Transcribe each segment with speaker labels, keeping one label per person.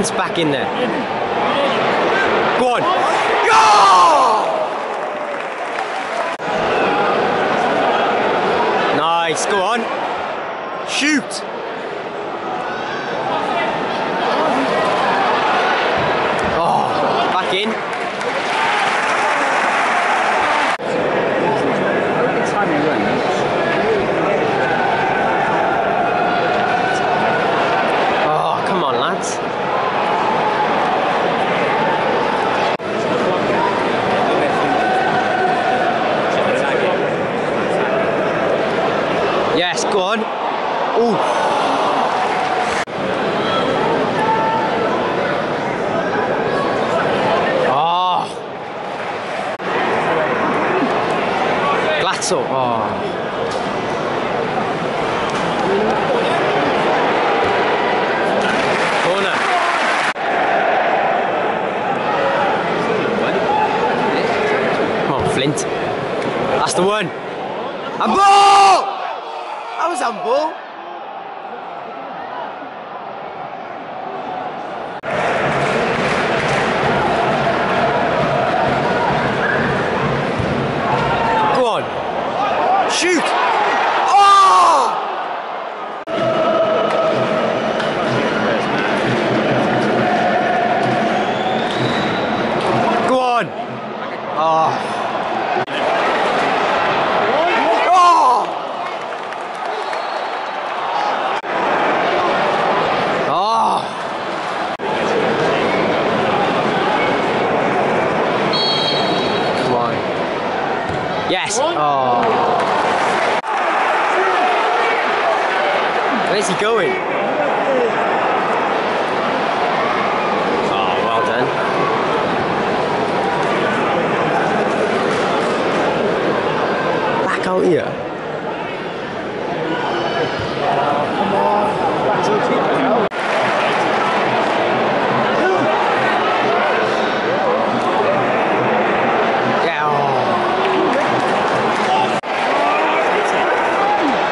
Speaker 1: Back in there. Go on. Go! Nice, go on. Shoot! Oh, back in. Oh, come on, lads. Yes, go on. Ooh. Oh. Glatzel. Oh. Corner. Come Flint. That's the one. That was on ball. Go on. Shoot! Oh! Go on. Oh. Oh! Oh! Come on. Yes. Oh. Where's he going? Oh, well done. Back out here. Yeah. oh.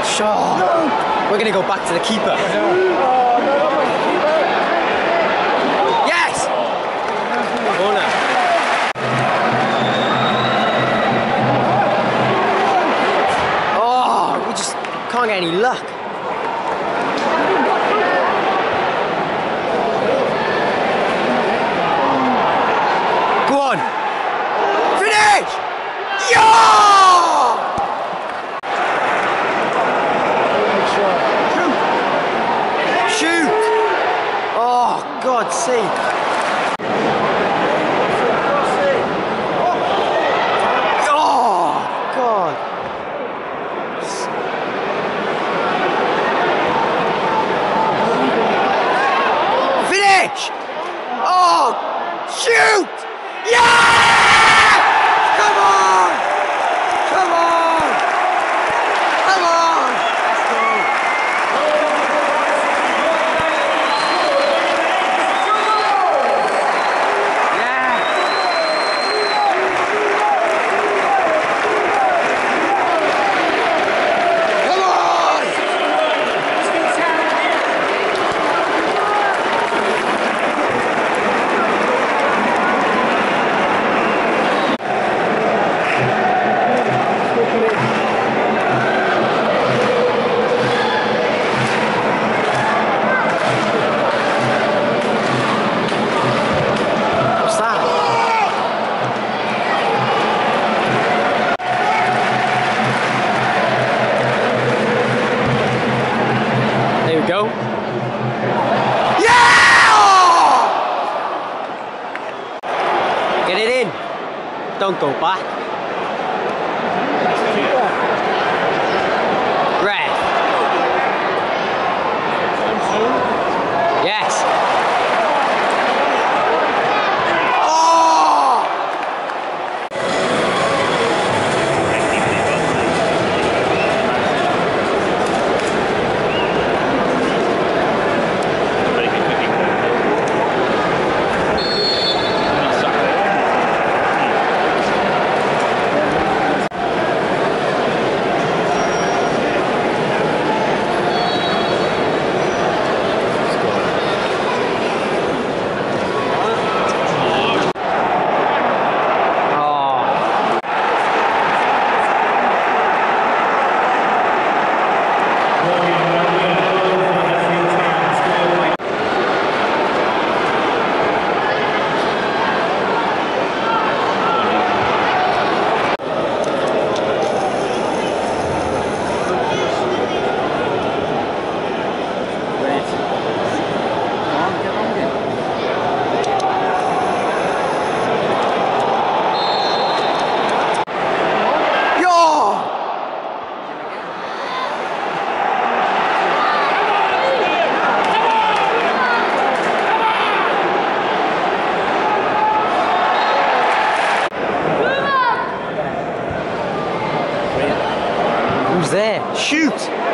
Speaker 1: Sure. We're gonna go back to the keeper. God's sake. Oh! Oh, shoot! Yeah! Come on! Come on! Come on! Let's go. Yeah! Come on! What's that? There we go. Yeah! Get it in. Don't go back. there. Shoot!